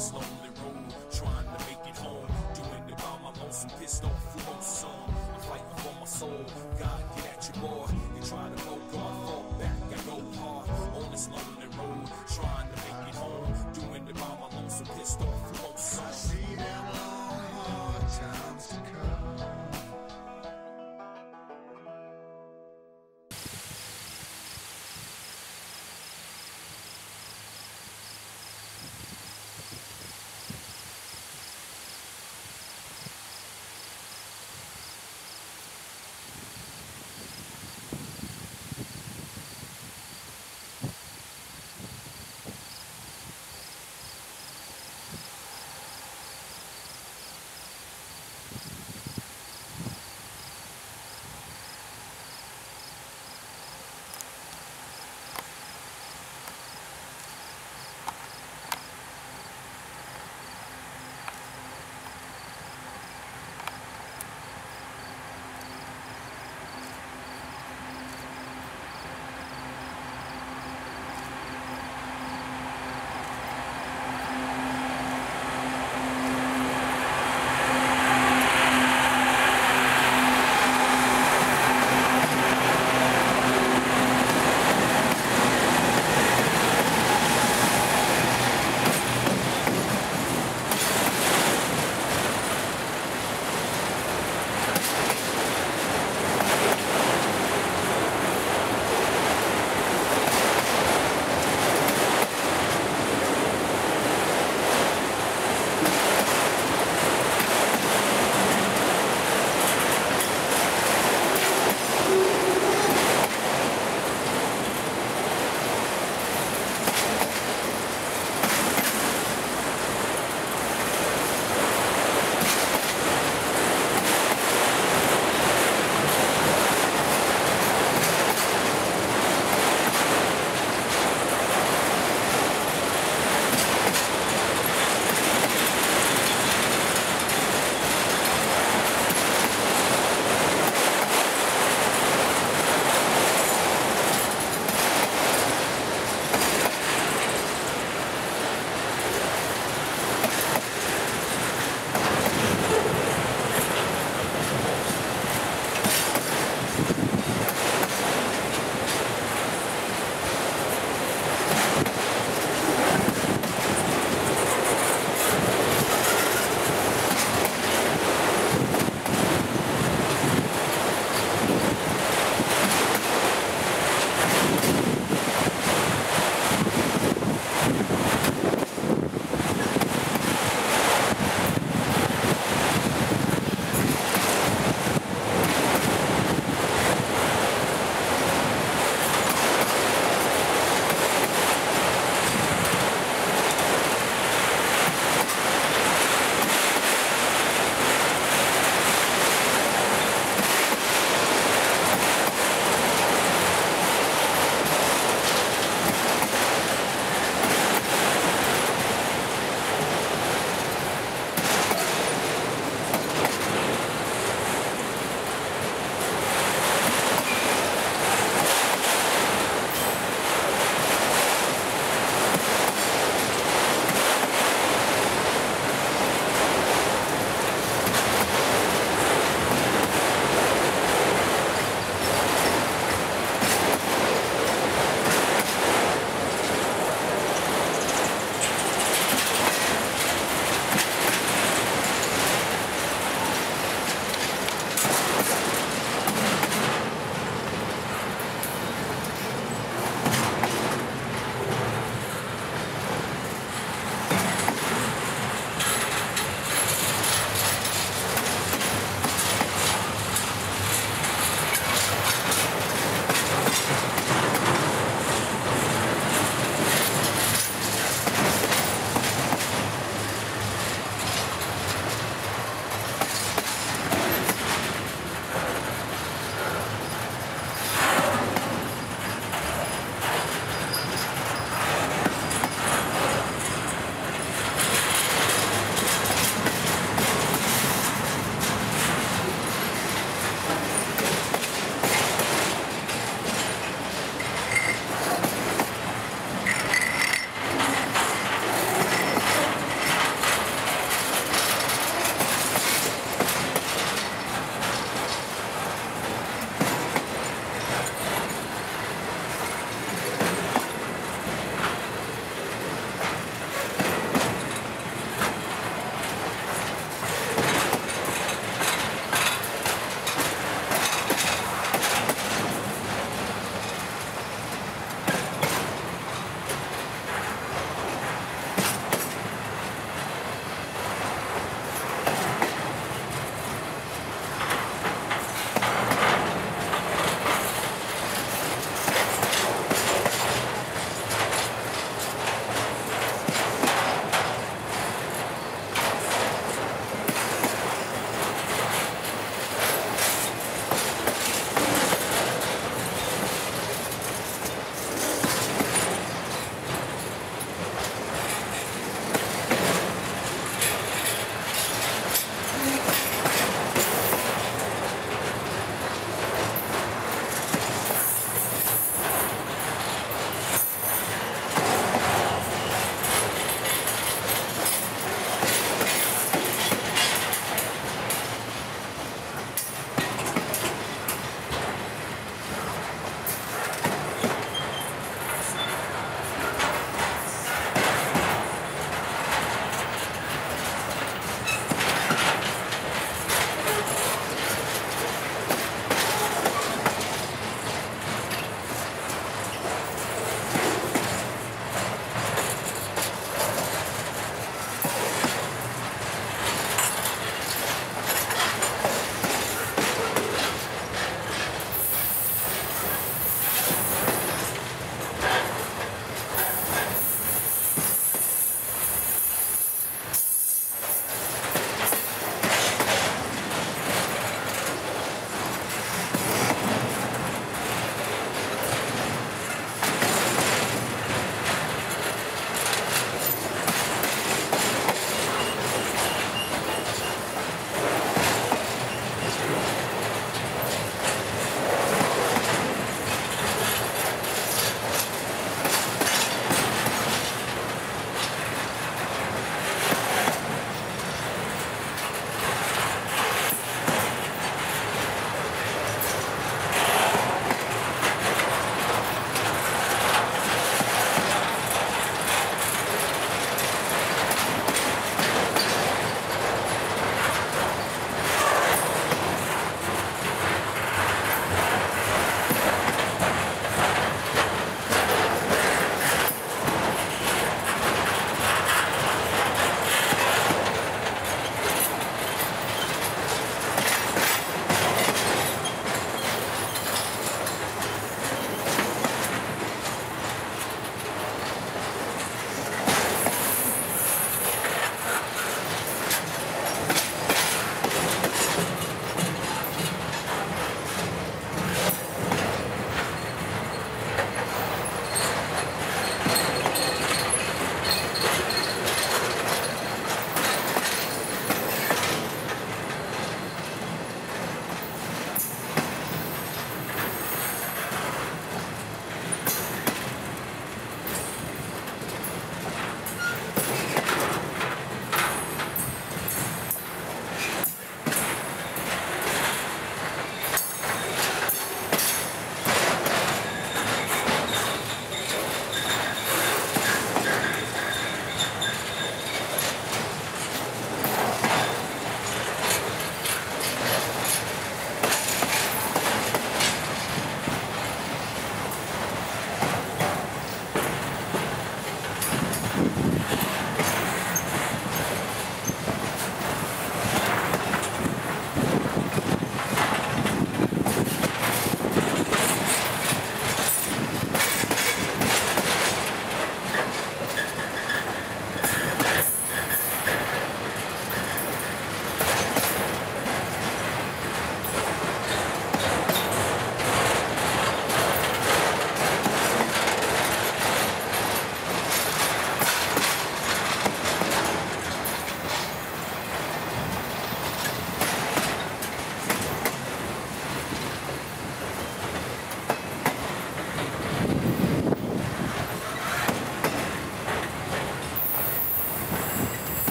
this lonely road, trying to make it home. Doing it by my lonesome, pissed off, flew on song. I'm fighting for my soul. God, get at your boy. You try to go God, fall back. I go hard on this lonely road, trying to make it home. Doing it by my lonesome, pissed off, flew